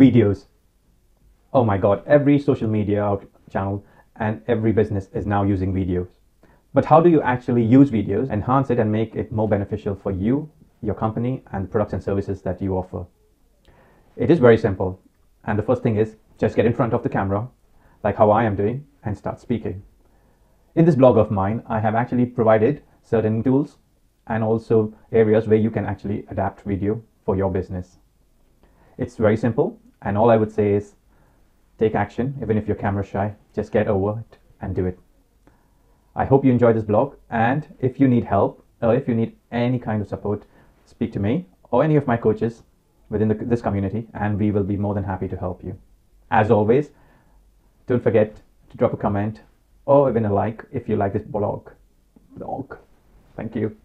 videos. Oh my god, every social media channel and every business is now using videos. But how do you actually use videos, enhance it, and make it more beneficial for you, your company, and products and services that you offer? It is very simple. And the first thing is just get in front of the camera, like how I am doing, and start speaking. In this blog of mine, I have actually provided certain tools and also areas where you can actually adapt video for your business. It's very simple, and all I would say is take action, even if you're camera shy, just get over it and do it. I hope you enjoyed this blog, and if you need help or if you need any kind of support, speak to me or any of my coaches within the, this community, and we will be more than happy to help you. As always, don't forget to drop a comment or even a like if you like this blog. Blog. Thank you.